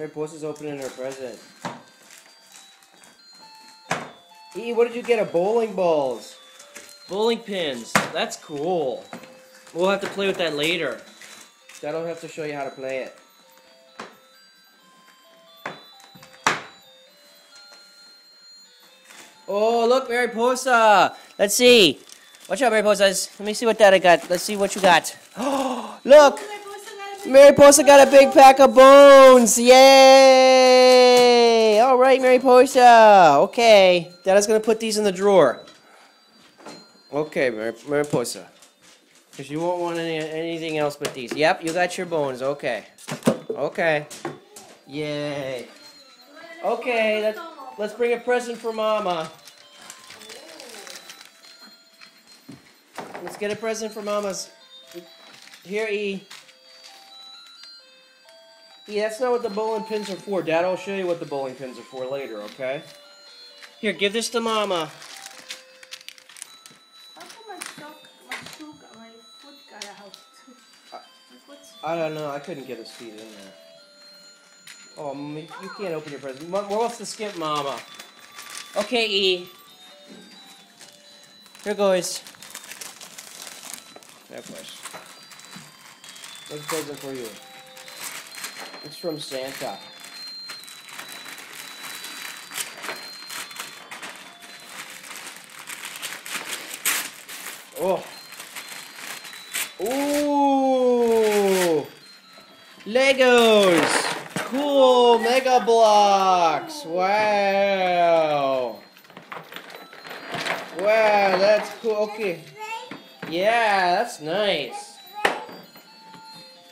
Mariposa's opening her present. E, what did you get? A bowling balls. Bowling pins. That's cool. We'll have to play with that later. That'll have to show you how to play it. Oh, look, Mariposa. Let's see. Watch out, Mariposas. Let me see what that I got. Let's see what you got. Oh, look. Mariposa got a big pack of bones. Yay! All right, Mariposa. Okay. Dada's going to put these in the drawer. Okay, Mar Mariposa. Because you won't want any, anything else but these. Yep, you got your bones. Okay. Okay. Yay. Okay, let's, let's bring a present for Mama. Let's get a present for Mama's. Here, E. E, that's not what the bowling pins are for. Dad I'll show you what the bowling pins are for later, okay? Here, give this to Mama. How come my sock, my shoe, my foot got out? My I don't know. I couldn't get his feet in there. Oh, you can't open your present. Where wants to skip Mama? Okay, E. Here goes. That question. What's a present for you? It's from Santa. Oh. Ooh. Legos. Cool Mega Bloks. Wow. Wow, that's cool. Okay. Yeah, that's nice.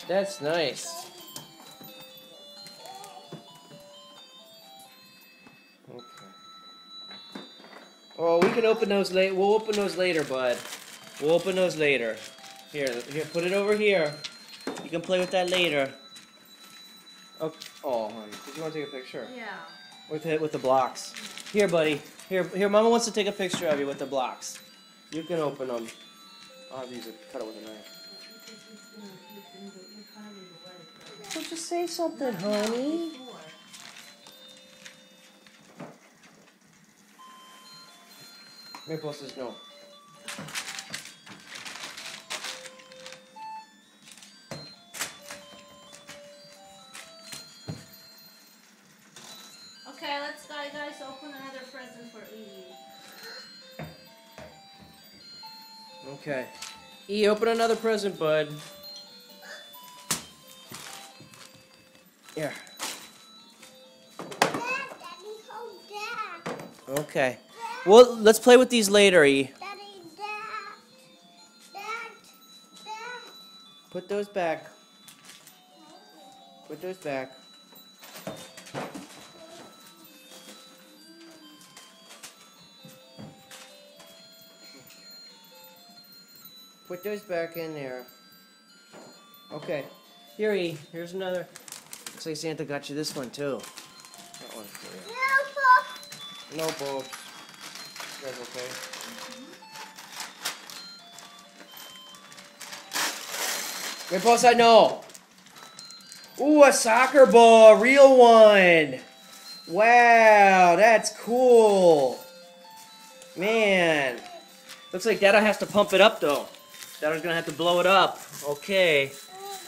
That's nice. Can open those late. We'll open those later, bud. We'll open those later. Here, here, put it over here. You can play with that later. Oh, oh, honey, did you want to take a picture Yeah. with it with the blocks? Here, buddy. Here, here. Mama wants to take a picture of you with the blocks. You can open them. I'll have to use a cut it with a knife. So just say something, honey. Maple says no. Okay, let's go, guys. Open another present for Eve. Okay. E, open another present, bud. Here. Okay. Well, let's play with these later, E. Put those back. Put those back. Put those back in there. Okay. Here, E. Here's another. Looks like Santa got you this one, too. That one for you. No, folks. You guys okay? Wait, boss, I know. Ooh, a soccer ball, real one. Wow, that's cool. Man. Looks like Dada has to pump it up, though. Dada's gonna have to blow it up. Okay.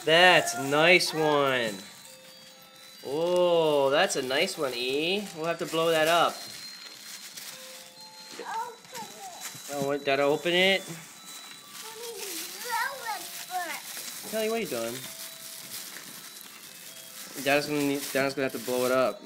That's nice one. Oh, that's a nice one, E. We'll have to blow that up. Oh, what, Dada open it? Kelly, what are you doing? Dada's gonna need, Dada's gonna have to blow it up.